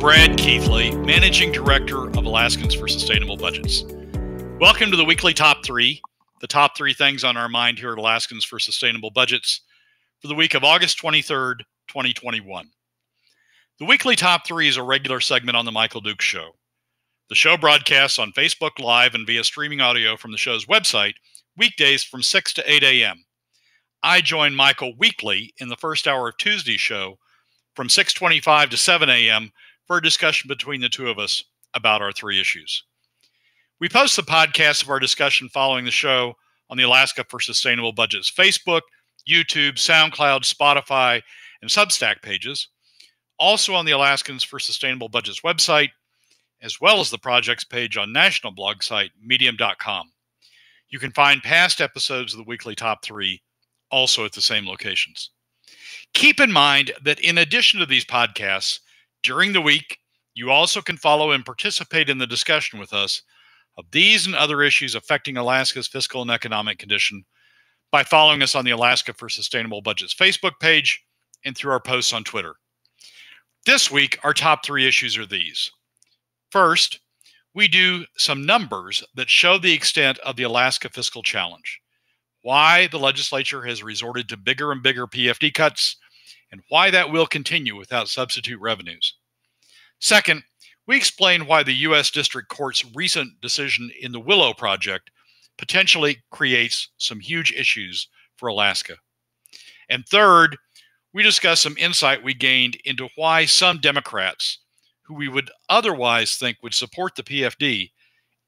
Brad Keithley, Managing Director of Alaskans for Sustainable Budgets. Welcome to the weekly top three, the top three things on our mind here at Alaskans for Sustainable Budgets for the week of August 23rd, 2021. The weekly top three is a regular segment on The Michael Dukes Show. The show broadcasts on Facebook Live and via streaming audio from the show's website weekdays from 6 to 8 a.m. I join Michael weekly in the first hour of Tuesday's show from 6:25 to 7 a.m. for a discussion between the two of us about our three issues. We post the podcast of our discussion following the show on the Alaskans for Sustainable Budgets Facebook, YouTube, SoundCloud, Spotify, and Substack pages. Also on the Alaskans for Sustainable Budgets website, as well as the project's page on national blog site medium.com. You can find past episodes of the weekly top three also at the same locations. Keep in mind that in addition to these podcasts, during the week, you also can follow and participate in the discussion with us of these and other issues affecting Alaska's fiscal and economic condition by following us on the Alaskans for Sustainable Budgets Facebook page and through our posts on Twitter. This week, our top three issues are these. First, we do some numbers that show the extent of the Alaska fiscal challenge why the legislature has resorted to bigger and bigger PFD cuts, and why that will continue without substitute revenues. Second, we explain why the U.S. District Court's recent decision in the Willow Project potentially creates some huge issues for Alaska. And third, we discuss some insight we gained into why some Democrats, who we would otherwise think would support the PFD,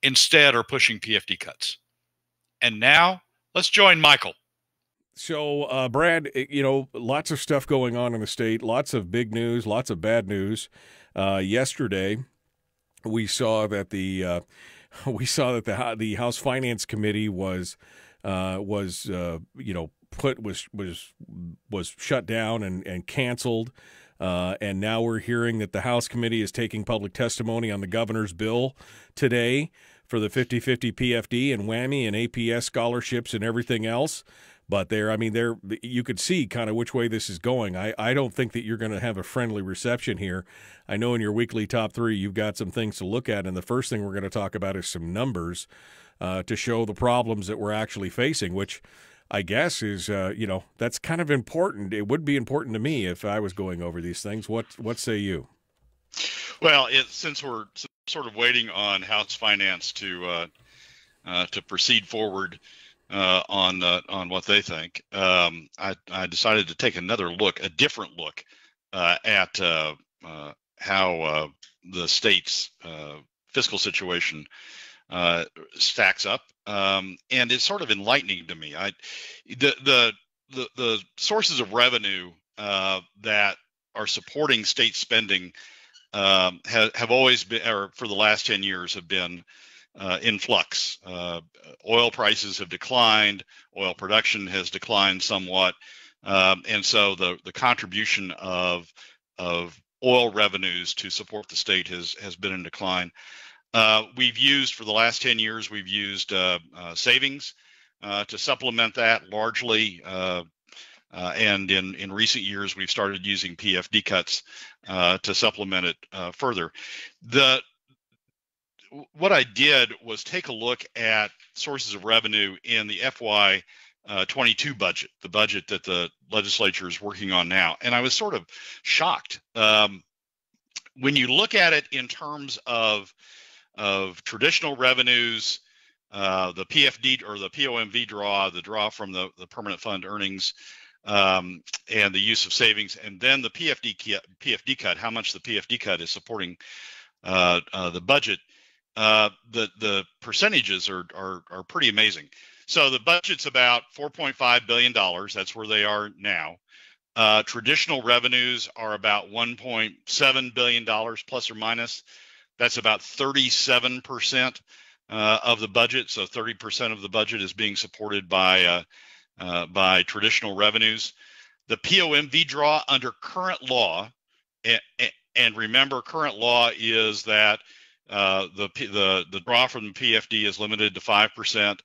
instead are pushing PFD cuts. And now, Let's join Michael. So, uh, Brad, eh, you know, lots of stuff going on in the state, lots of big news, lots of bad news. Uh, yesterday, we saw that the uh, we saw that the the House Finance Committee was uh, was uh, you know put was was was shut down and and canceled. Uh, and now we're hearing that the House committee is taking public testimony on the governor's bill today for the 50 50 PFD and WWAMI and APS scholarships and everything else. But there, I mean, there you could see kind of which way this is going. I, I don't think that you're going to have a friendly reception here. I know in your weekly top three, you've got some things to look at. And the first thing we're going to talk about is some numbers uh, to show the problems that we're actually facing, which I guess is, uh, you know, that's kind of important. It would be important to me if I was going over these things. What, what say you? Well, it, since we're sort of waiting on House Finance to uh, uh, to proceed forward uh, on uh, on what they think. Um, I, I decided to take another look, a different look uh, at uh, how the state's fiscal situation stacks up, um, and it's sort of enlightening to me. I the the the, the sources of revenue that are supporting state spending um, have, have always been, or for the last 10 years, have been uh, in flux. Uh, oil prices have declined, oil production has declined somewhat, um, and so the the contribution of of oil revenues to support the state has has been in decline. Uh, we've used for the last 10 years, we've used uh, uh, savings uh, to supplement that largely and in, in recent years, we've started using PFD cuts to supplement it further. The what I did was take a look at sources of revenue in the FY uh, 22 budget, the budget that the legislature is working on now, and I was sort of shocked um, when you look at it in terms of of traditional revenues. Uh, the PFD or the POMV draw, the draw from the, the permanent fund earnings, um, and the use of savings, and then the PFD PFD cut, how much the PFD cut is supporting uh, uh, the budget. Uh, the the percentages are, are are pretty amazing. So the budget's about 4.5 billion dollars. That's where they are now. Uh, traditional revenues are about 1.7 billion dollars plus or minus. That's about 37 percent uh, of the budget. So 30 percent of the budget is being supported by uh, uh, by traditional revenues. The POMV draw under current law, and, and remember, current law is that uh, the the the draw from the PFD is limited to five percent,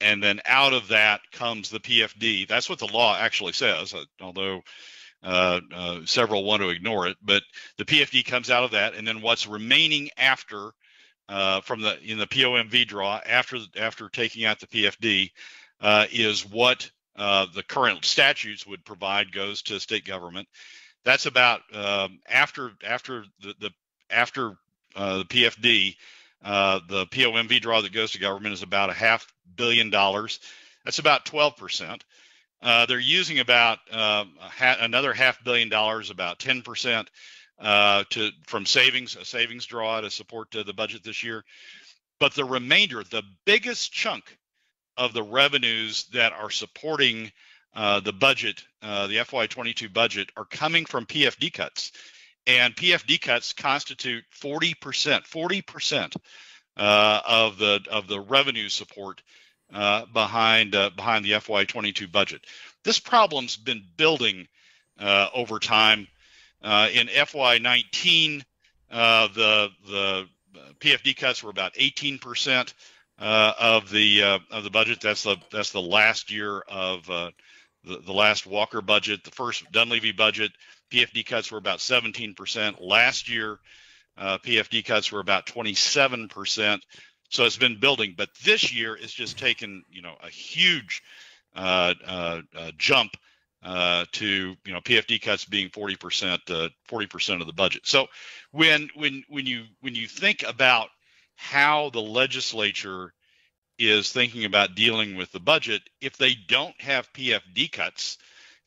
and then out of that comes the PFD. That's what the law actually says. Uh, although uh, uh, several want to ignore it, but the PFD comes out of that, and then what's remaining after uh, from the in the POMV draw after after taking out the PFD is what the current statutes would provide goes to state government. That's about um, after after the, the after uh, the PFD, uh, the POMV draw that goes to government is about a half billion dollars. That's about 12 percent. Uh, they're using about um, ha- another half billion dollars, about 10 percent, uh, to from savings, a savings draw to support the budget this year. But the remainder, the biggest chunk of the revenues that are supporting uh, the budget, uh, the FY22 budget, are coming from PFD cuts. And PFD cuts constitute 40%, 40% uh, of the of the revenue support uh, behind uh, behind the FY22 budget. This problem's been building uh, over time. in FY19, the the PFD cuts were about 18 percent uh, of the uh, of the budget. That's the that's the last year of uh, the, the last Walker budget. The first Dunleavy budget, PFD cuts were about 17%. Last year, uh, PFD cuts were about 27%. So it's been building, but this year it's just taken you know a huge uh, uh, jump to you know PFD cuts being 40% 40% of the budget. So when when when you when you think about how the legislature is thinking about dealing with the budget if they don't have PFD cuts,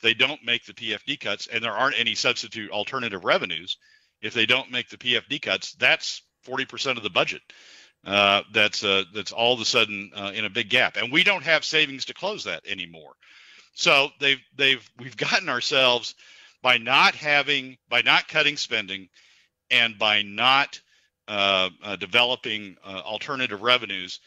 they don't make the PFD cuts, and there aren't any substitute alternative revenues. If they don't make the PFD cuts, that's 40% of the budget. Uh, that's uh, that's all of a sudden uh, in a big gap, and we don't have savings to close that anymore. So they've they've we've gotten ourselves by not having by not cutting spending, and by not uh, uh, developing uh, alternative revenues,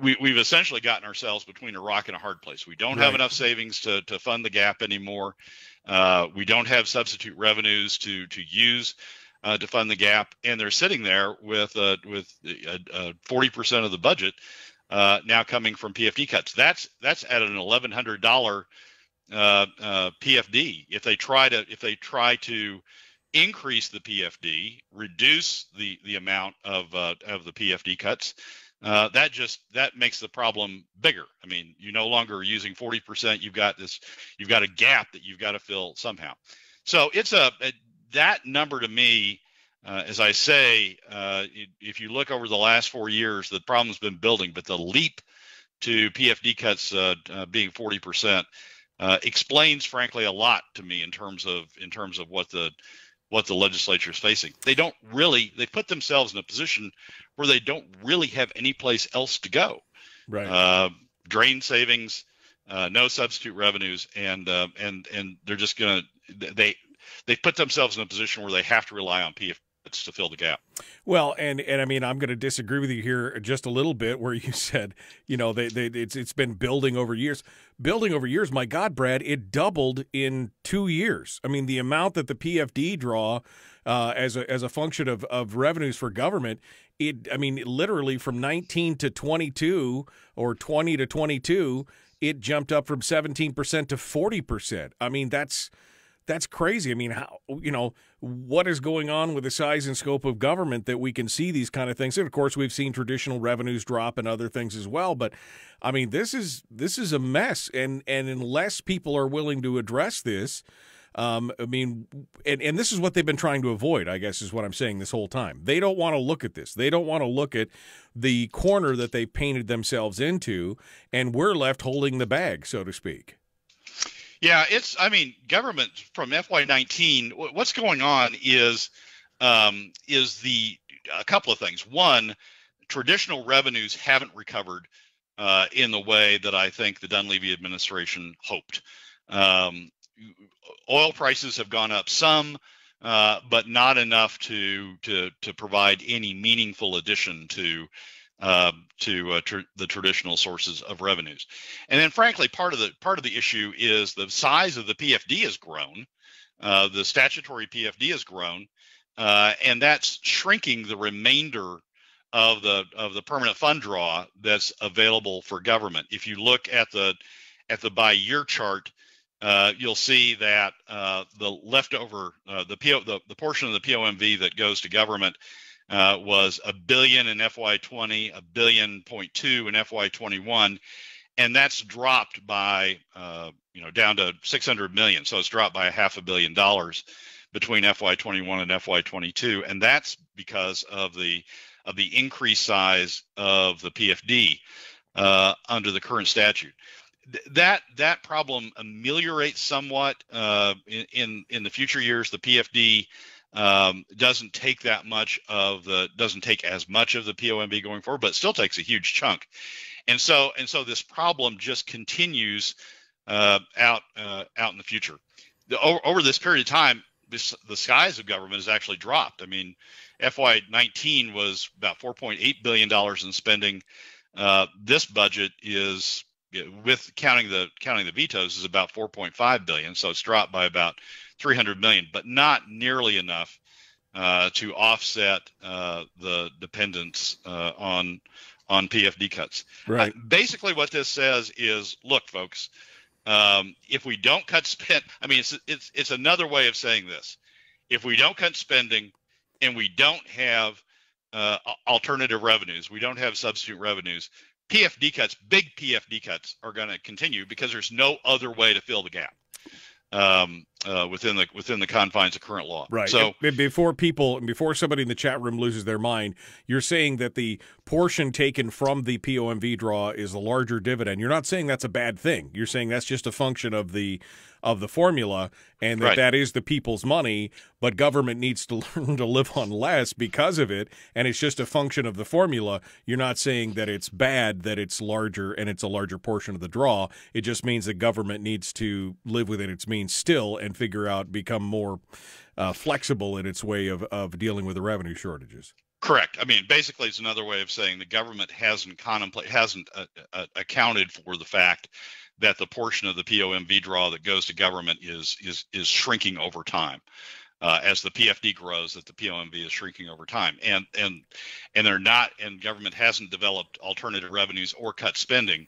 we, we've essentially gotten ourselves between a rock and a hard place. We don't right. have enough savings to, to fund the gap anymore. Uh, we don't have substitute revenues to to use uh, to fund the gap, and they're sitting there with uh, with forty percent of the budget now coming from PFD cuts. That's that's at an eleven hundred dollar PFD. If they try to if they try to increase the PFD, reduce the the amount of uh, of the PFD cuts, uh, that just that makes the problem bigger. I mean, you no longer are using 40%. You've got this, you've got a gap that you've got to fill somehow. So it's a, a that number to me, uh, as I say, uh, if you look over the last four years, the problem's been building, but the leap to PFD cuts uh, uh, being 40% explains, frankly, a lot to me in terms of in terms of what the what the legislature is facing. They don't really, they put themselves in a position where they don't really have any place else to go. Right. Uh, drain savings, uh, no substitute revenues, and uh, and and they're just gonna they they put themselves in a position where they have to rely on PF to fill the gap. Well, and and I mean, I'm going to disagree with you here just a little bit, where you said, you know, they, they it's it's been building over years, building over years. My God, Brad, it doubled in two years. I mean, the amount that the PFD draw uh, as a as a function of of revenues for government, it I mean, literally from 19 to 22 or 20 to 22, it jumped up from 17 percent to 40 percent. I mean, that's that's crazy. I mean, how you know what is going on with the size and scope of government that we can see these kind of things? And of course, we've seen traditional revenues drop and other things as well. But I mean, this is this is a mess, and and unless people are willing to address this. Um, I mean, and, and this is what they've been trying to avoid, I guess, is what I'm saying this whole time. They don't want to look at this. They don't want to look at the corner that they painted themselves into, and we're left holding the bag, so to speak. Yeah, it's. I mean, government from FY19. What's going on is um, is the a couple of things. One, traditional revenues haven't recovered uh, in the way that I think the Dunleavy administration hoped. Um, oil prices have gone up some, uh, but not enough to to to provide any meaningful addition to uh, to uh, tr- the traditional sources of revenues. And then, frankly, part of the part of the issue is the size of the PFD has grown. Uh, the statutory PFD has grown, uh, and that's shrinking the remainder of the of the permanent fund draw that's available for government. If you look at the at the by year chart uh, you'll see that uh, the leftover, uh, the, PO, the, the portion of the POMV that goes to government uh, was a billion in FY20, a billion point two in FY21, and that's dropped by, uh, you know, down to 600 million. So it's dropped by a half a billion dollars between FY21 and FY22, and that's because of the of the increased size of the PFD uh, under the current statute that that problem ameliorates somewhat uh, in, in, in the future years. The PFD um, doesn't take that much of the doesn't take as much of the POMV going forward, but still takes a huge chunk. And so and so this problem just continues uh, out uh, out in the future. The, over, over, this period of time, this, the size of government has actually dropped. I mean, FY19 was about 4.8 billion dollars in spending. Uh, this budget is with counting the counting the vetoes is about 4.5 billion so it's dropped by about 300 million but not nearly enough uh, to offset uh, the dependence uh, on on PFD cuts. Right. basically, what this says is, look, folks, um, if we don't cut spend, I mean, it's it's it's another way of saying this. If we don't cut spending, and we don't have uh, alternative revenues, we don't have substitute revenues, PFD cuts, big PFD cuts, are going to continue because there's no other way to fill the gap um, uh, within the within the confines of current law. Right. So before people, before somebody in the chat room loses their mind, you're saying that the portion taken from the POMV draw is a larger dividend. You're not saying that's a bad thing. You're saying that's just a function of the of the formula and that right. that is the people's money, but government needs to learn to live on less because of it. And it's just a function of the formula. You're not saying that it's bad that it's larger and it's a larger portion of the draw. It just means that government needs to live within its means still and figure out, become more uh, flexible in its way of, of dealing with the revenue shortages. Correct. I mean, basically, it's another way of saying the government hasn't contemplate hasn't uh, uh, accounted for the fact that the portion of the POMV draw that goes to government is is is shrinking over time. Uh, as the PFD grows, that the POMV is shrinking over time, and and and they're not, and government hasn't developed alternative revenues or cut spending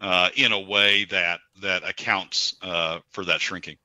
uh, in a way that that accounts uh, for that shrinking.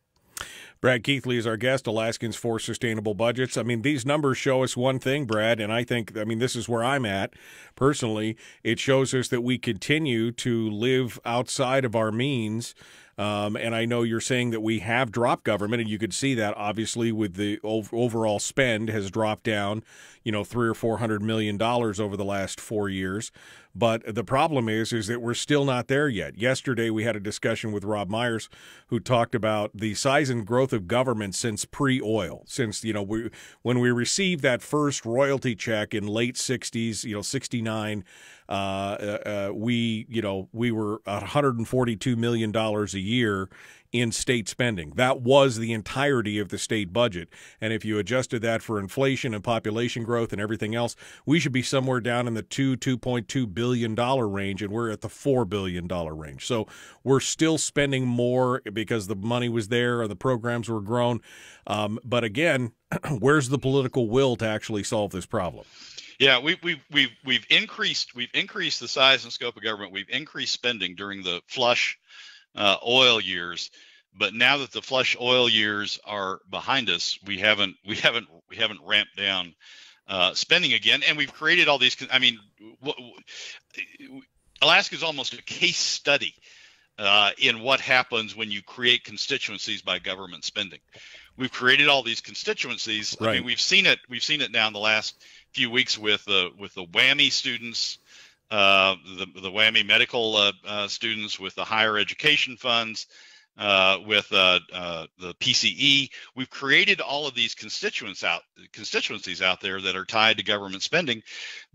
Brad Keithley is our guest, Alaskans for Sustainable Budgets. I mean, these numbers show us one thing, Brad, and I think, I mean, this is where I'm at personally. It shows us that we continue to live outside of our means. Um, and I know you're saying that we have dropped government, and you could see that obviously with the overall spend has dropped down, you know, three or four hundred million dollars over the last four years. But the problem is, is that we're still not there yet. Yesterday, we had a discussion with Rob Myers, who talked about the size and growth of government since pre-oil. Since you know, we when we received that first royalty check in late '60s, you know, '69, uh, uh, we you know we were 142 million dollars a year in state spending. That was the entirety of the state budget. And if you adjusted that for inflation and population growth and everything else, we should be somewhere down in the 2 2.2 billion dollar range and we're at the 4 billion dollar range. So we're still spending more because the money was there or the programs were grown. Um, but again, where's the political will to actually solve this problem? Yeah, we, we, we've we've increased we've increased the size and scope of government. We've increased spending during the flush uh, oil years. But now that the flush oil years are behind us, we haven't we haven't we haven't ramped down uh, spending again, and we've created all these. I mean, Alaska is almost a case study uh, in what happens when you create constituencies by government spending. We've created all these constituencies. Right. I mean, we've seen it. We've seen it now in the last few weeks with the with the WWAMI students uh, the, the WWAMI medical uh, uh, students with the higher education funds, uh, with uh, uh, the PCE. We've created all of these constituents out constituencies out there that are tied to government spending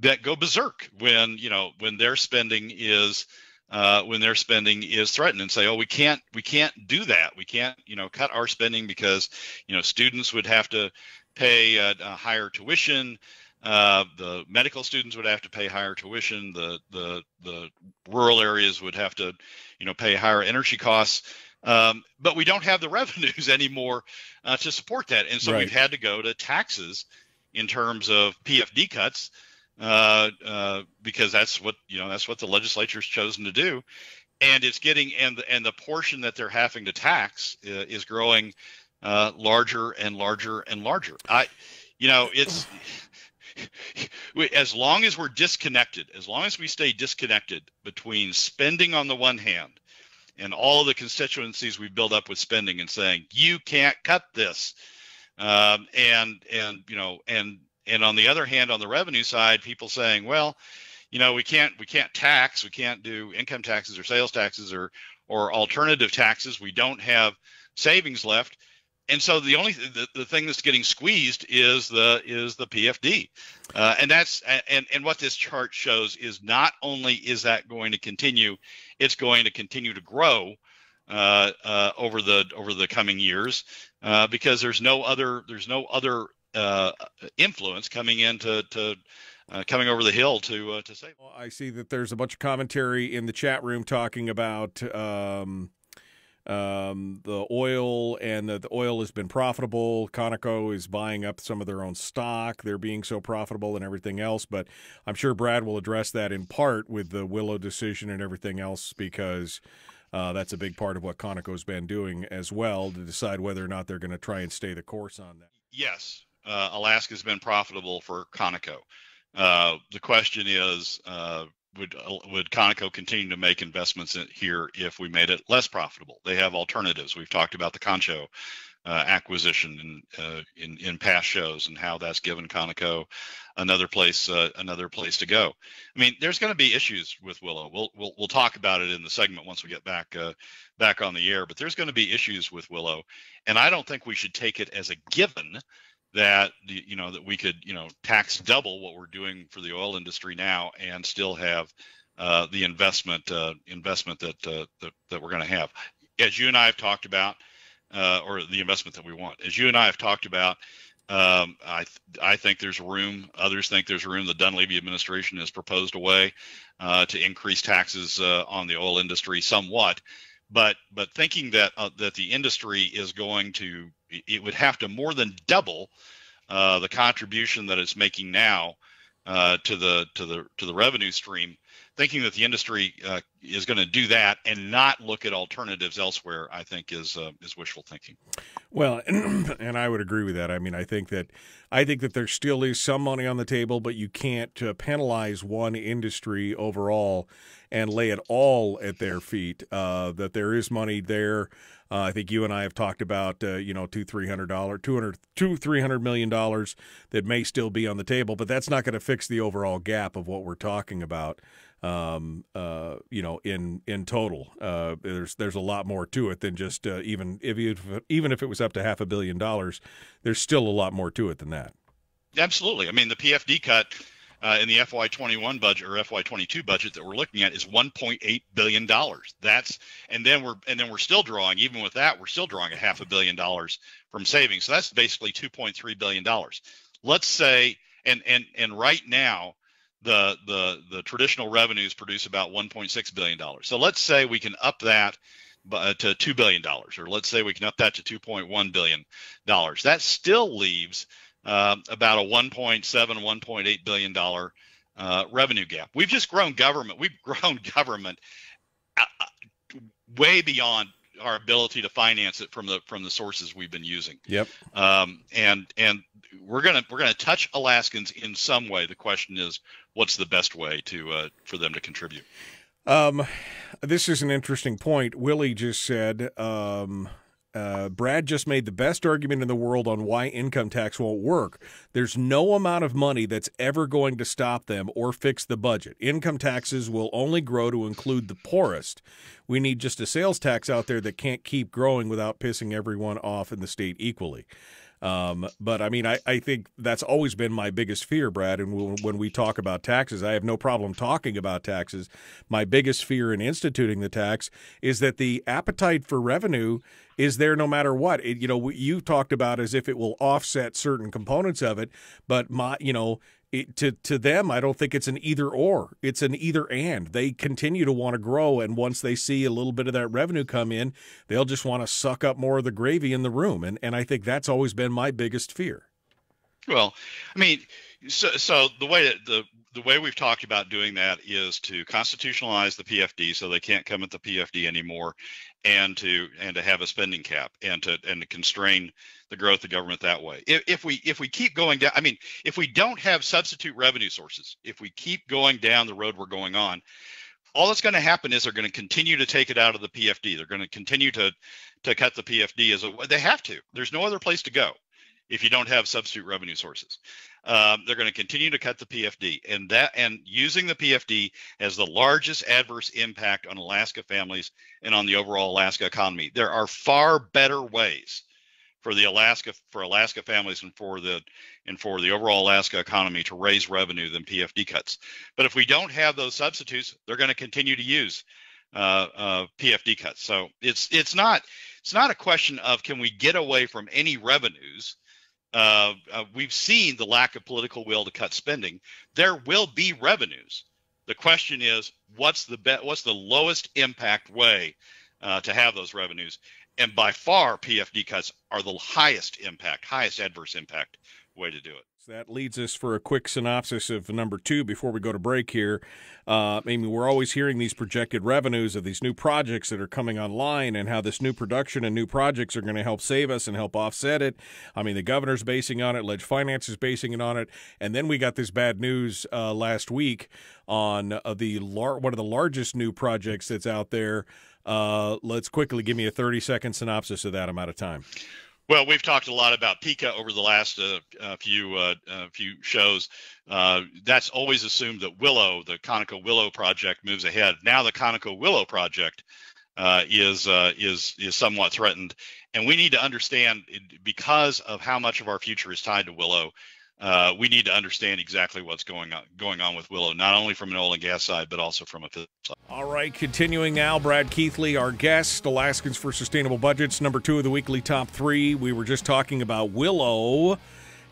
that go berserk when you know when their spending is when their spending is threatened and say, oh, we can't we can't do that. We can't you know cut our spending because you know students would have to pay a higher tuition. Uh, the medical students would have to pay higher tuition. The the the rural areas would have to, you know, pay higher energy costs. Um, but we don't have the revenues anymore uh, to support that, and so right. we've had to go to taxes in terms of PFD cuts uh, uh, because that's what you know that's what the legislature's chosen to do. and it's getting and the and the portion that they're having to tax uh, is growing uh, larger and larger and larger. I, you know, it's as long as we're disconnected, as long as we stay disconnected between spending on the one hand and all the constituencies we build up with spending and saying you can't cut this, um, and and you know and and on the other hand, on the revenue side, people saying, well, you know, we can't we can't tax, we can't do income taxes or sales taxes or or alternative taxes. We don't have savings left and so the only the, the thing that's getting squeezed is the is the PFD, uh, and that's and and what this chart shows is not only is that going to continue, it's going to continue to grow uh, uh, over the over the coming years uh, because there's no other there's no other uh, influence coming into to uh, coming over the hill to to save. Well, I see that there's a bunch of commentary in the chat room talking about um, um, the oil and the, the, oil has been profitable. Conoco is buying up some of their own stock. They're being so profitable and everything else. But I'm sure Brad will address that in part with the Willow decision and everything else because uh, that's a big part of what Conoco's been doing as well to decide whether or not they're going to try and stay the course on that. Yes, uh, Alaska's been profitable for Conoco. Uh, the question is, uh, would uh, would Conoco continue to make investments in here if we made it less profitable? They have alternatives. We've talked about the Concho uh, acquisition in, uh, in in past shows and how that's given Conoco another place uh, another place to go. I mean, there's going to be issues with Willow. We'll, we'll we'll talk about it in the segment once we get back uh, back on the air. But there's going to be issues with Willow, and I don't think we should take it as a given that you know that we could you know tax double what we're doing for the oil industry now and still have uh, the investment uh, investment that, uh, that that we're going to have. As you and I have talked about, uh, or the investment that we want. As you and I have talked about, um, I th- I think there's room. Others think there's room. The Dunleavy administration has proposed a way uh, to increase taxes on the oil industry somewhat but but thinking that uh, that the industry is going to it would have to more than double uh, the contribution that it's making now uh, to the to the to the revenue stream thinking that the industry uh, is going to do that and not look at alternatives elsewhere, I think is uh, is wishful thinking. Well, and, and, I would agree with that. I mean, I think that I think that there still is some money on the table, but you can't uh, penalize one industry overall and lay it all at their feet. Uh, that there is money there. Uh, I think you and I have talked about, uh, you know, two, three hundred dollar, two hundred, two, three hundred million dollars that may still be on the table, but that's not going to fix the overall gap of what we're talking about um, uh, you know, in in total. Uh, there's there's a lot more to it than just uh, even if you, even if it was up to half a billion dollars, there's still a lot more to it than that. Absolutely. I mean, the PFD cut uh, in the FY21 budget or FY22 budget that we're looking at is 1.8 billion dollars. That's and then we're and then we're still drawing even with that we're still drawing a half a billion dollars from savings. So that's basically 2.3 billion dollars. Let's say and and and right now the the the traditional revenues produce about 1.6 billion dollars. So let's say we can up that uh, to two billion dollars, or let's say we can up that to 2.1 billion dollars. That still leaves uh, about a 1.7 1.8 billion dollar uh, revenue gap. We've just grown government. We've grown government uh, uh, way beyond our ability to finance it from the from the sources we've been using. Yep. Um, and and we're gonna we're gonna touch Alaskans in some way. The question is, what's the best way to uh, for them to contribute? Um, this is an interesting point. Willie just said. Um, uh, Brad just made the best argument in the world on why income tax won't work. There's no amount of money that's ever going to stop them or fix the budget. Income taxes will only grow to include the poorest. We need just a sales tax out there that can't keep growing without pissing everyone off in the state equally. Um, but I mean, I, I think that's always been my biggest fear, Brad. And when we talk about taxes, I have no problem talking about taxes. My biggest fear in instituting the tax is that the appetite for revenue is there no matter what. It, you know, you talked about as if it will offset certain components of it, but my, you know, it, to to them, I don't think it's an either or. It's an either and. They continue to want to grow, and once they see a little bit of that revenue come in, they'll just want to suck up more of the gravy in the room. And and I think that's always been my biggest fear. Well, I mean, so so the way that the the way we've talked about doing that is to constitutionalize the PFD so they can't come at the PFD anymore, and to and to have a spending cap and to and to constrain the growth of government that way. If, if we if we keep going down, I mean, if we don't have substitute revenue sources, if we keep going down the road we're going on, all that's going to happen is they're going to continue to take it out of the PFD. They're going to continue to to cut the PFD as a, they have to. There's no other place to go if you don't have substitute revenue sources. Um, they're going to continue to cut the PFD, and that and using the PFD has the largest adverse impact on Alaska families and on the overall Alaska economy. There are far better ways for the Alaska for Alaska families and for the and for the overall Alaska economy to raise revenue than PFD cuts. But if we don't have those substitutes, they're going to continue to use uh, uh, PFD cuts. So it's it's not it's not a question of can we get away from any revenues uh, uh, we've seen the lack of political will to cut spending. There will be revenues. The question is, what's the be- what's the lowest impact way uh, to have those revenues? And by far, PFD cuts are the highest impact, highest adverse impact way to do it. That leads us for a quick synopsis of number two before we go to break here. Uh, mean, we're always hearing these projected revenues of these new projects that are coming online and how this new production and new projects are going to help save us and help offset it. I mean, the governor's basing on it, Ledge Finance is basing it on it. And then we got this bad news uh, last week on uh, the lar- one of the largest new projects that's out there. Uh, let's quickly give me a 30 second synopsis of that. I'm out of time. Well, we've talked a lot about Pikka over the last uh, uh, few uh, uh few shows. Uh, that's always assumed that Willow, the Conoco Willow project, moves ahead. Now the Conoco Willow project uh, is is is somewhat threatened, and we need to understand because of how much of our future is tied to Willow uh, we need to understand exactly what's going on going on with Willow, not only from an oil and gas side, but also from a physical side. All right, continuing now, Brad Keithley, our guest, Alaskans for Sustainable Budgets, number two of the weekly top three. We were just talking about Willow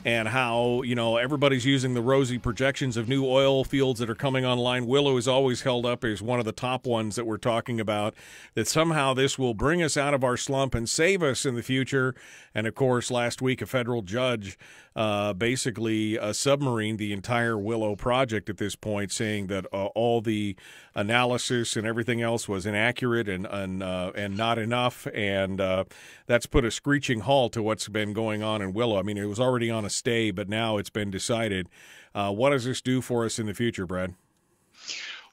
and how you know everybody's using the rosy projections of new oil fields that are coming online. Willow is always held up as one of the top ones that we're talking about. That somehow this will bring us out of our slump and save us in the future. And of course, last week a federal judge uh, basically uh, submarined the entire Willow project at this point, saying that uh, all the analysis and everything else was inaccurate and and, uh, and not enough, and uh, that's put a screeching halt to what's been going on in Willow. I mean, it was already on a stay, but now it's been decided. Uh, what does this do for us in the future, Brad?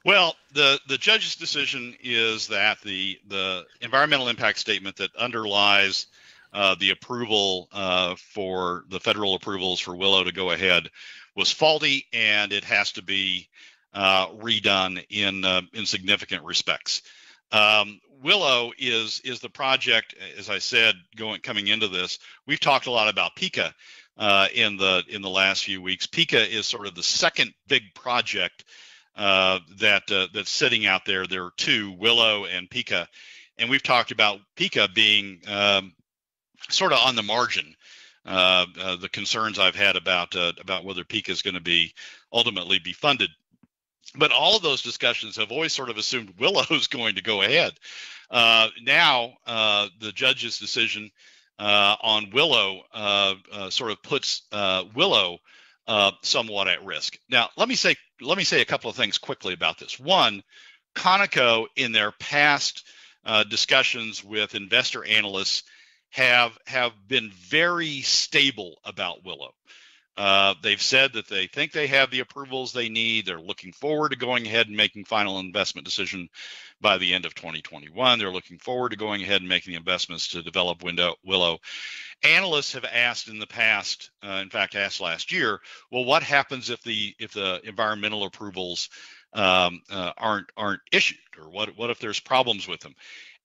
Well, the the judge's decision is that the the environmental impact statement that underlies uh, the approval uh, for the federal approvals for Willow to go ahead was faulty, and it has to be uh, redone in uh, in significant respects. Um, Willow is is the project, as I said, going coming into this. We've talked a lot about Pikka uh, in the in the last few weeks. Pikka is sort of the second big project uh, that uh, that's sitting out there. There are two, Willow and Pikka, and we've talked about Pikka being um, sort of on the margin. Uh, uh, the concerns I've had about uh, about whether Pikka is going to be ultimately be funded but all of those discussions have always sort of assumed Willow's going to go ahead. Uh, now, uh, the judge's decision uh, on Willow uh, uh, sort of puts uh, Willow somewhat at risk. Now, let me say let me say a couple of things quickly about this. One, Conoco, in their past discussions with investor analysts, have have been very stable about Willow. Uh, they've said that they think they have the approvals they need. They're looking forward to going ahead and making final investment decision by the end of 2021. They're looking forward to going ahead and making the investments to develop Window, Willow. Analysts have asked in the past, uh, in fact, asked last year, well, what happens if the if the environmental approvals um, uh, aren't aren't issued, or what what if there's problems with them?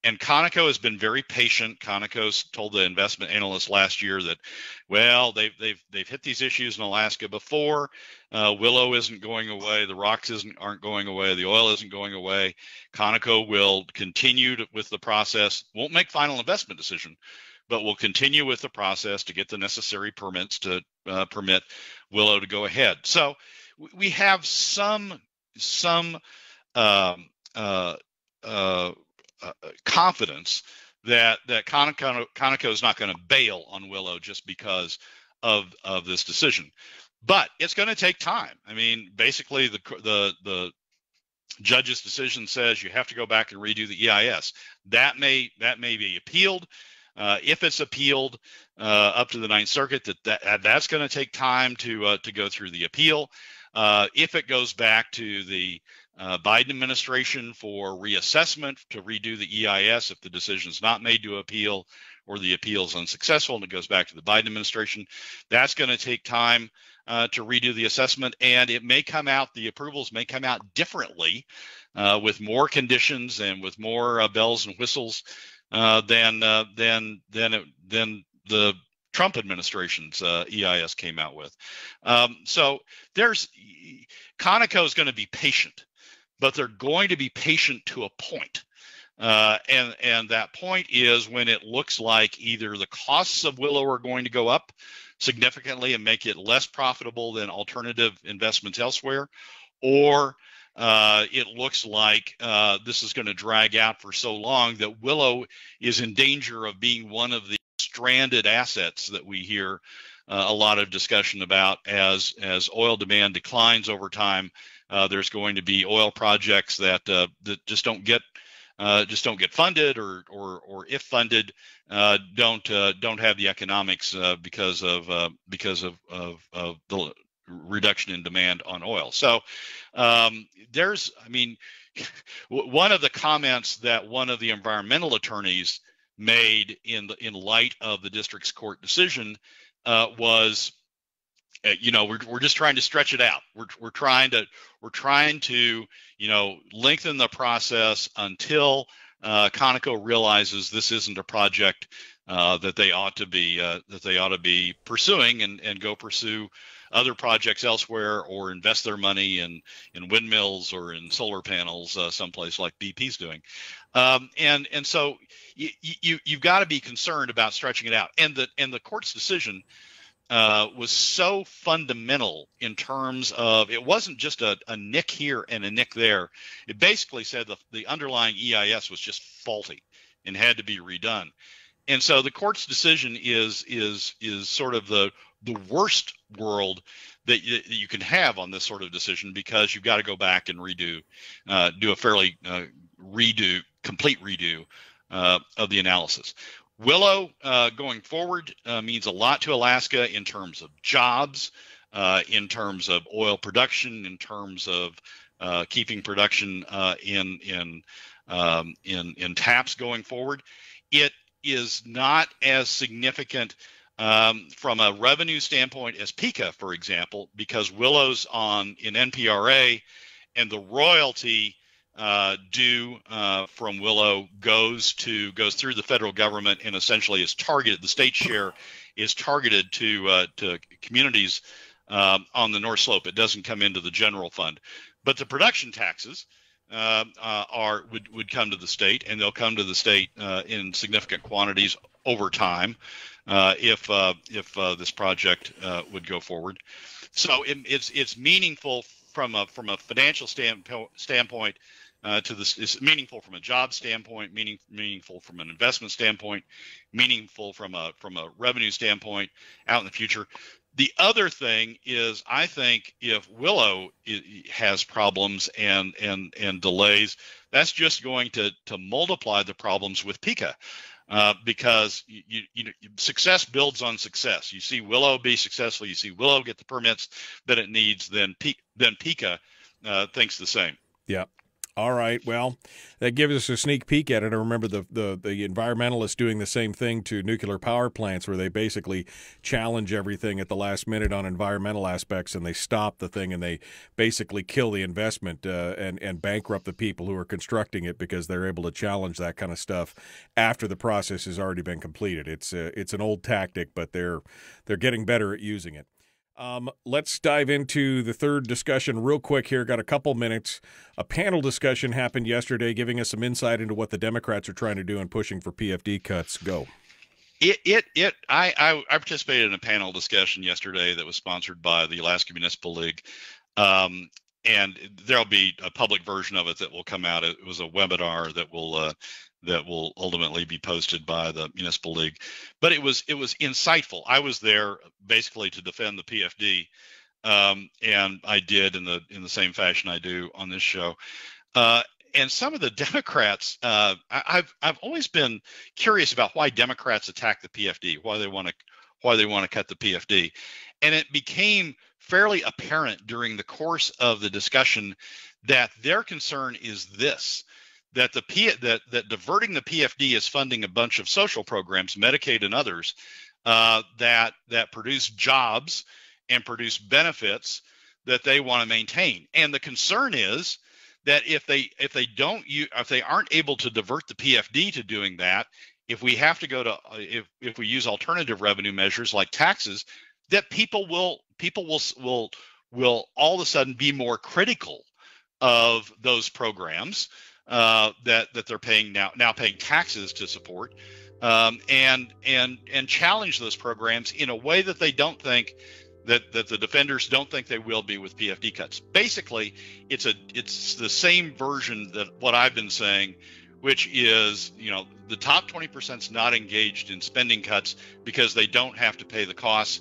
And Conoco has been very patient. Conoco's told the investment analysts last year that, well, they've they've they've hit these issues in Alaska before. Uh, Willow isn't going away. The rocks isn't aren't going away. The oil isn't going away. Conoco will continue to, with the process. Won't make final investment decision, but will continue with the process to get the necessary permits to uh, permit Willow to go ahead. So we have some some um, uh, uh uh, uh, confidence that that Conoco, Conoco is not going to bail on Willow just because of of this decision. but it's going to take time. I mean, basically, the the the judge's decision says you have to go back and redo the EIS. That may that may be appealed. Uh, if it's appealed uh, up to the Ninth Circuit, that, that that's going to take time to uh, to go through the appeal. Uh, if it goes back to the uh, Biden administration for reassessment to redo the EIS, if the decision is not made to appeal or the appeal is unsuccessful and it goes back to the Biden administration, that's going to take time uh, to redo the assessment, and it may come out. The approvals may come out differently, with more conditions and with more bells and whistles uh, than uh, than than it, than the Trump administration's uh, EIS came out with. Um, so there's Conoco is going to be patient, but they're going to be patient to a point. Uh, and and that point is when it looks like either the costs of Willow are going to go up significantly and make it less profitable than alternative investments elsewhere, or uh, it looks like uh, this is going to drag out for so long that Willow is in danger of being one of the stranded assets that we hear uh, a lot of discussion about as as oil demand declines over time. Uh, there's going to be oil projects that uh, that just don't get uh, just don't get funded, or or or if funded, don't don't have the economics because of because of, of, of the reduction in demand on oil. So um, there's, I mean, one of the comments that one of the environmental attorneys made in the in light of the district's court decision uh, was, uh, you know, we're we're just trying to stretch it out. We're we're trying to we're trying to you know lengthen the process until uh, Conoco realizes this isn't a project uh, that they ought to be uh, that they ought to be pursuing and and go pursue other projects elsewhere or invest their money in in windmills or in solar panels uh, someplace like BP's doing. Um, and and so you, you you've got to be concerned about stretching it out. And the and the court's decision uh, was so fundamental in terms of it wasn't just a, a nick here and a nick there. It basically said the, the underlying EIS was just faulty and had to be redone. And so the court's decision is is is sort of the the worst world that you, that you, can have on this sort of decision because you've got to go back and redo, uh, do a fairly uh, redo, complete redo uh, of the analysis. Willow uh, going forward uh, means a lot to Alaska in terms of jobs, uh, in terms of oil production, in terms of keeping production in in um, in in TAPS going forward. It is not as significant um, from a revenue standpoint as Pikka, for example, because Willow's on in NPRA and the royalty uh, due uh, from Willow goes to goes through the federal government and essentially is targeted. The state share is targeted to uh, to communities um, on the North Slope. It doesn't come into the general fund, but the production taxes uh, uh, are would would come to the state, and they'll come to the state uh, in significant quantities over time uh, if if this project would go forward. So it, it's it's meaningful from a from a financial standpoint standpoint. To this is meaningful from a job standpoint, meaning, meaningful from an investment standpoint, meaningful from a from a revenue standpoint out in the future. The other thing is, I think if Willow has problems and and and delays, that's just going to to multiply the problems with Pikka. Uh, because you, you, you know success builds on success. You see Willow be successful, you see Willow get the permits that it needs, then P, then Pikka uh, thinks the same. Yeah, all right. Well, that gives us a sneak peek at it. I remember the, the, the environmentalists doing the same thing to nuclear power plants where they basically challenge everything at the last minute on environmental aspects and they stop the thing and they basically kill the investment uh, and, and bankrupt the people who are constructing it because they're able to challenge that kind of stuff after the process has already been completed. It's, uh, it's an old tactic, but they're, they're getting better at using it. Um, let's dive into the third discussion real quick here. Got a couple minutes. A panel discussion happened yesterday, giving us some insight into what the Democrats are trying to do and pushing for PFD cuts. Go. It it it. I I, I participated in a panel discussion yesterday that was sponsored by the Alaska Municipal League. Um, and there'll be a public version of it that will come out. It was a webinar that will uh, that will ultimately be posted by the municipal league. But it was it was insightful. I was there basically to defend the PFD, um, and I did in the in the same fashion I do on this show. Uh, and some of the Democrats, uh, I, have I've always been curious about why Democrats attack the PFD, why they want to why they want to cut the PFD, and it became fairly apparent during the course of the discussion that their concern is this that the P, that that diverting the PFD is funding a bunch of social programs, Medicaid and others, uh, that that produce jobs and produce benefits that they want to maintain. And the concern is that if they if they don't if they aren't able to divert the PFD to doing that, if we have to go to if if we use alternative revenue measures like taxes, that people will people will will will all of a sudden be more critical of those programs uh, that that they're paying now now paying taxes to support um, and and and challenge those programs in a way that they don't think that that the defenders don't think they will be with PFD cuts. Basically, it's a it's the same version that what I've been saying, which is you know the top 20% is not engaged in spending cuts because they don't have to pay the costs.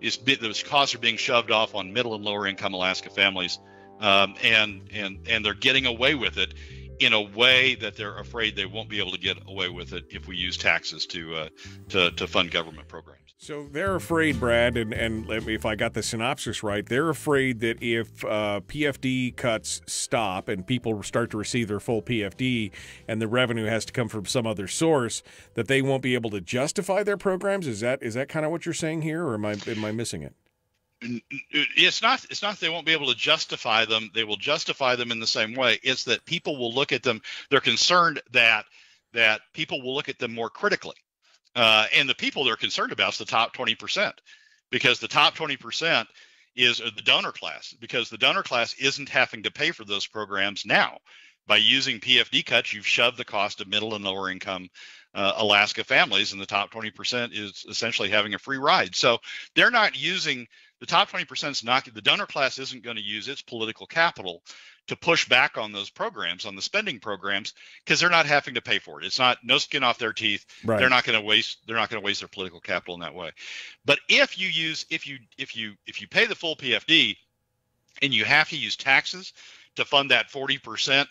Is those costs are being shoved off on middle and lower income Alaska families, um, and and and they're getting away with it in a way that they're afraid they won't be able to get away with it if we use taxes to uh, to, to fund government programs. So they're afraid, Brad, and, and if I got the synopsis right, they're afraid that if uh, PFD cuts stop and people start to receive their full PFD and the revenue has to come from some other source, that they won't be able to justify their programs. Is that is that kind of what you're saying here, or am I am I missing it? It's not it's not they won't be able to justify them. They will justify them in the same way. It's that people will look at them. They're concerned that that people will look at them more critically. Uh, and the people they're concerned about is the top 20% because the top 20% is the donor class because the donor class isn't having to pay for those programs now. By using pfd cuts you've shoved the cost of middle and lower income uh, alaska families and the top 20% is essentially having a free ride. So they're not using the top 20% is not the donor class isn't going to use its political capital to push back on those programs on the spending programs because they're not having to pay for it. It's not no skin off their teeth. Right. they're not going to waste they're not going to waste their political capital in that way. But if you use if you if you if you pay the full pfd and you have to use taxes to fund that 40%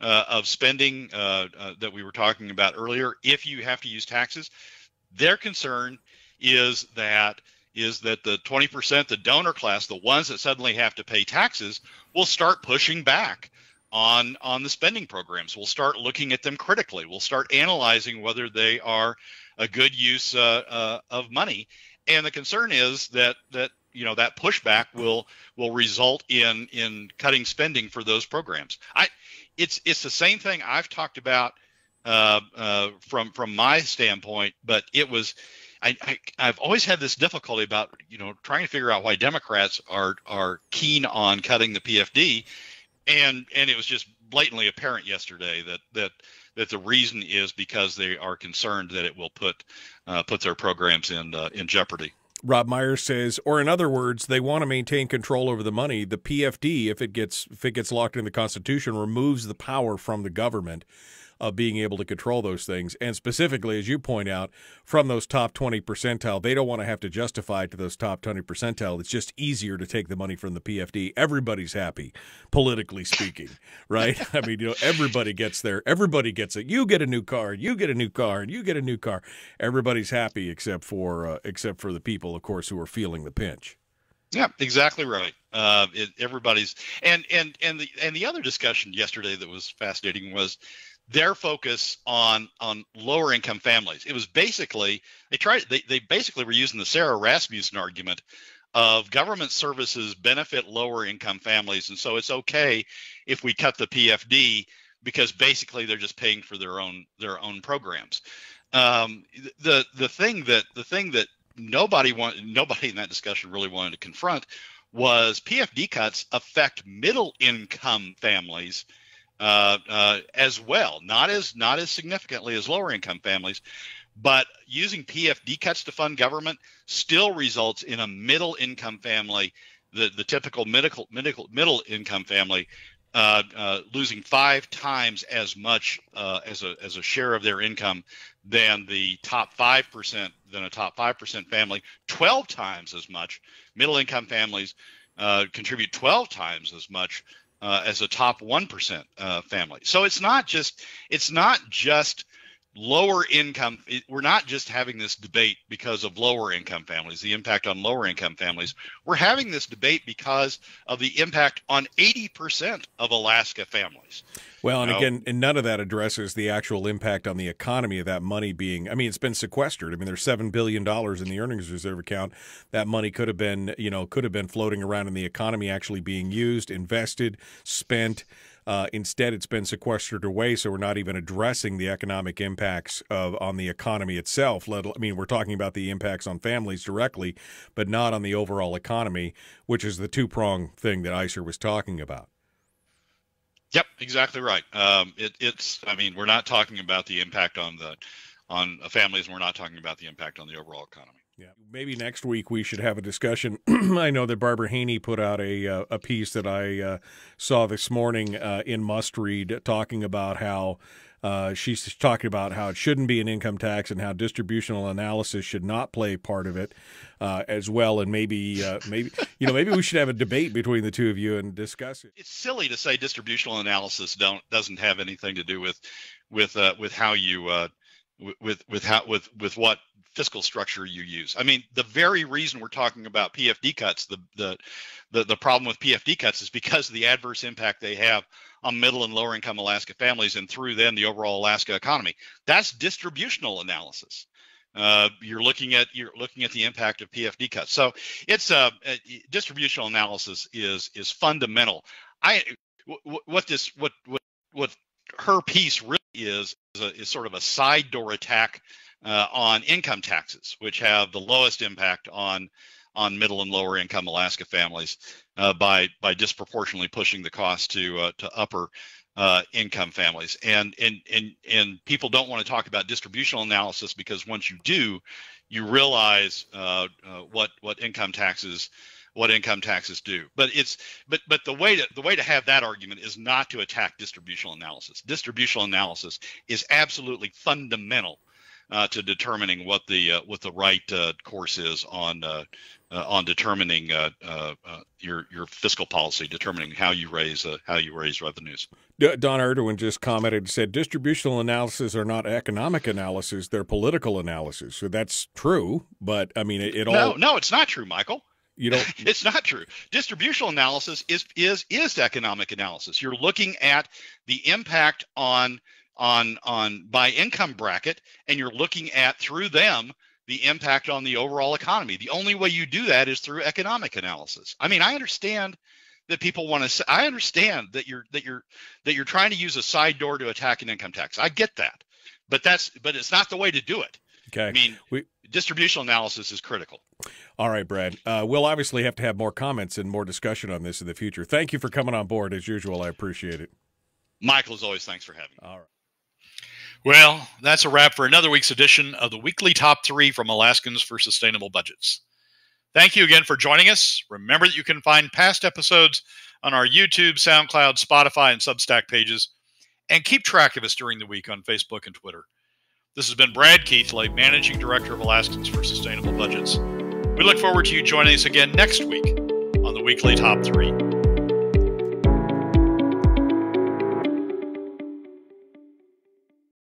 uh, of spending uh, uh, that we were talking about earlier if you have to use taxes their concern is that is that the 20%, the donor class, the ones that suddenly have to pay taxes, will start pushing back on on the spending programs. We'll start looking at them critically. We'll start analyzing whether they are a good use uh, uh, of money. And the concern is that that you know that pushback will will result in in cutting spending for those programs. I it's it's the same thing I've talked about uh, uh from from my standpoint, but it was I, I have always had this difficulty about you know trying to figure out why Democrats are are keen on cutting the PFD, and and it was just blatantly apparent yesterday that that that the reason is because they are concerned that it will put uh, put their programs in uh, in jeopardy. Rob Myers says, or in other words, they want to maintain control over the money. The PFD, if it gets if it gets locked in the Constitution, removes the power from the government of being able to control those things. And specifically, as you point out, from those top 20 percentile, they don't want to have to justify to those top 20 percentile. It's just easier to take the money from the PFD. Everybody's happy, politically speaking, right? I mean, you know, everybody gets there. Everybody gets it. You get a new car, you get a new car, and you get a new car. Everybody's happy except for uh, except for the people, of course, who are feeling the pinch. Yeah, exactly right. Uh, it, everybody's and and and the and the other discussion yesterday that was fascinating was their focus on on lower income families. It was basically they tried they, they basically were using the Sara Rasmussen argument of government services benefit lower income families, and so it's okay if we cut the PFD because basically they're just paying for their own their own programs. Um, the the thing that the thing that nobody want nobody in that discussion really wanted to confront was PFD cuts affect middle income families uh, uh, as well, not as not as significantly as lower income families, but using PFD cuts to fund government still results in a middle income family, the the typical middle middle middle income family. Uh, uh, losing five times as much uh, as a as a share of their income than the top five percent than a top five percent family, twelve times as much. Middle income families contribute 12 times as much uh, as a top 1% uh, family. So it's not just it's not just lower income we're not just having this debate because of lower income families the impact on lower income families. We're having this debate because of the impact on 80% of alaska families. Well and again and none of that addresses the actual impact on the economy of that money being i mean it's been sequestered. I mean there's 7 billion dollars in the earnings reserve account. That money could have been you know could have been floating around in the economy actually being used invested spent uh, instead, it's been sequestered away, so we're not even addressing the economic impacts of on the economy itself. Let, I mean, we're talking about the impacts on families directly, but not on the overall economy, which is the two prong thing that ISER was talking about. Yep, exactly right. Um, it, it's, I mean, we're not talking about the impact on the on families, and we're not talking about the impact on the overall economy. Yeah, maybe next week we should have a discussion. I know that Barbara Haney put out a uh, a piece that I uh, saw this morning uh, in Must Read, talking about how uh, she's talking about how it shouldn't be an income tax and how distributional analysis should not play part of it uh, as well. And maybe uh, maybe you know maybe we should have a debate between the two of you and discuss it. It's silly to say distributional analysis don't doesn't have anything to do with with with how you with with how with with what fiscal structure you use. I mean, the very reason we're talking about PFD cuts, the the the, the problem with PFD cuts is because of the adverse impact they have on middle and lower income Alaska families and through them the overall Alaska economy. That's distributional analysis. Uh, you're looking at you're looking at the impact of PFD cuts. So it's a, a distributional analysis is is fundamental. I what this what what what her piece really is is, a, is sort of a side door attack uh, on income taxes, which have the lowest impact on on middle and lower income Alaska families uh, by by disproportionately pushing the cost to uh, to upper uh, income families. And and and and people don't want to talk about distributional analysis because once you do, you realize uh, uh, what what income taxes what income taxes do. But it's but but the way to the way to have that argument is not to attack distributional analysis. Distributional analysis is absolutely fundamental uh, to determining what the uh, what the right uh, course is on uh, uh, on determining uh, your your fiscal policy, determining how you raise how you raise revenues. Don Erdogan just commented and said distributional analysis are not economic analysis; they're political analysis. So that's true, but I mean it, it all. No, no, it's not true, Michael. You know, it's not true. Distributional analysis is is is economic analysis. You're looking at the impact on on on by income bracket and you're looking at through them the impact on the overall economy. The only way you do that is through economic analysis. I mean i understand that people want to say i understand that you're that you're that you're trying to use a side door to attack an income tax. I get that. But that's but it's not the way to do it okay. I mean we, distributional analysis is critical. All right brad. Uh, we'll obviously have to have more comments and more discussion on this in the future. Thank you for coming on board as usual. I appreciate it. Michael as always thanks for having me. All right. Well, that's a wrap for another week's edition of the weekly top three from Alaskans for Sustainable Budgets. Thank you again for joining us. Remember that you can find past episodes on our YouTube, SoundCloud, Spotify, and Substack pages, and keep track of us during the week on Facebook and Twitter. This has been Brad Keithley, Managing Director of Alaskans for Sustainable Budgets. We look forward to you joining us again next week on the weekly top three.